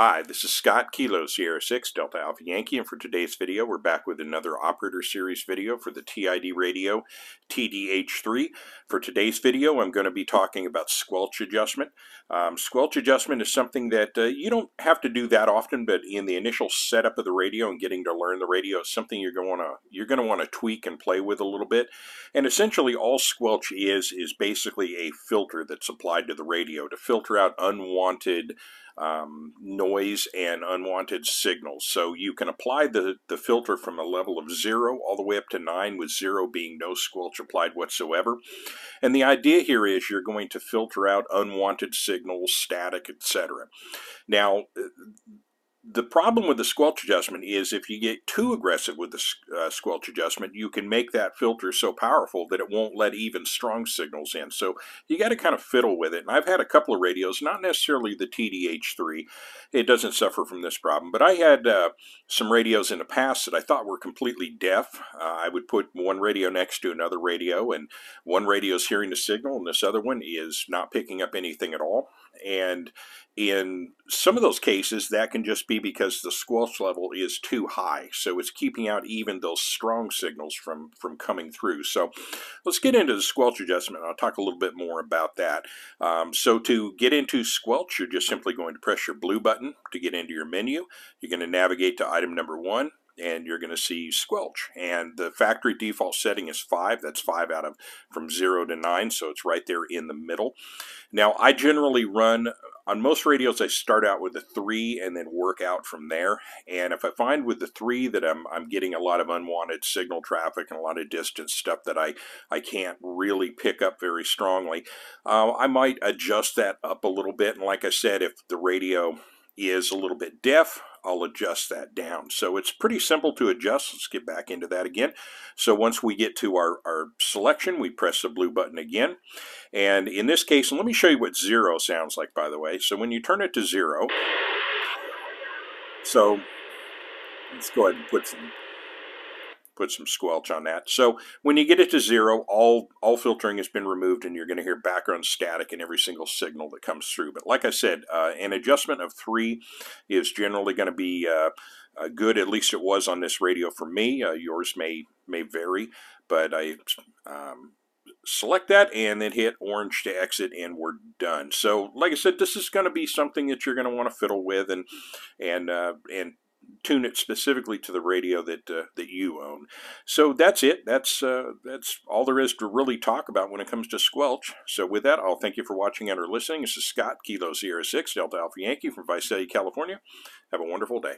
Hi, this is Scott Kilo Sierra 6 Delta Alpha Yankee and for today's video we're back with another operator series video for the TID radio TDH3. For today's video I'm going to be talking about squelch adjustment. Um, squelch adjustment is something that uh, you don't have to do that often but in the initial setup of the radio and getting to learn the radio is something you're going to you're going to want to tweak and play with a little bit and essentially all squelch is is basically a filter that's applied to the radio to filter out unwanted um, noise and unwanted signals. So you can apply the, the filter from a level of zero all the way up to nine, with zero being no squelch applied whatsoever. And the idea here is you're going to filter out unwanted signals, static, etc. Now, the problem with the squelch adjustment is if you get too aggressive with the uh, squelch adjustment, you can make that filter so powerful that it won't let even strong signals in. So you got to kind of fiddle with it. And I've had a couple of radios, not necessarily the TDH3. It doesn't suffer from this problem. But I had uh, some radios in the past that I thought were completely deaf. Uh, I would put one radio next to another radio, and one radio is hearing the signal, and this other one is not picking up anything at all. And in some of those cases, that can just be because the squelch level is too high. So it's keeping out even those strong signals from, from coming through. So let's get into the squelch adjustment. I'll talk a little bit more about that. Um, so to get into squelch, you're just simply going to press your blue button to get into your menu. You're going to navigate to item number one and you're going to see squelch. And the factory default setting is 5. That's 5 out of from 0 to 9, so it's right there in the middle. Now, I generally run, on most radios, I start out with a 3 and then work out from there. And if I find with the 3 that I'm, I'm getting a lot of unwanted signal traffic and a lot of distance stuff that I, I can't really pick up very strongly, uh, I might adjust that up a little bit. And like I said, if the radio is a little bit deaf, I'll adjust that down. So it's pretty simple to adjust. Let's get back into that again. So once we get to our, our selection, we press the blue button again. And in this case, and let me show you what zero sounds like, by the way. So when you turn it to zero, so let's go ahead and put some put some squelch on that. So when you get it to zero, all, all filtering has been removed and you're going to hear background static in every single signal that comes through. But like I said, uh, an adjustment of three is generally going to be uh, uh, good. At least it was on this radio for me. Uh, yours may, may vary, but I um, select that and then hit orange to exit and we're done. So like I said, this is going to be something that you're going to want to fiddle with and, and, uh, and tune it specifically to the radio that uh, that you own. So that's it. That's uh, that's all there is to really talk about when it comes to squelch. So with that, I'll thank you for watching and or listening. This is Scott Kilo Sierra Six Delta Alpha Yankee from Visalia, California. Have a wonderful day.